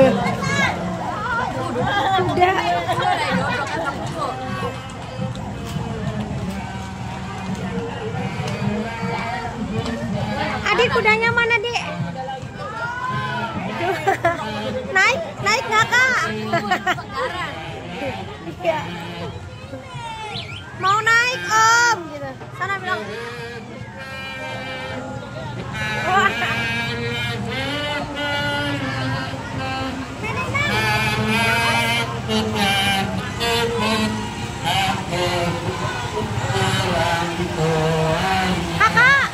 Tuh. Udah. Adik kudanya mana? Tuh. naik, naik nggak kak? Iya. Mau naik om, gitu. Sana bilang. Kakak.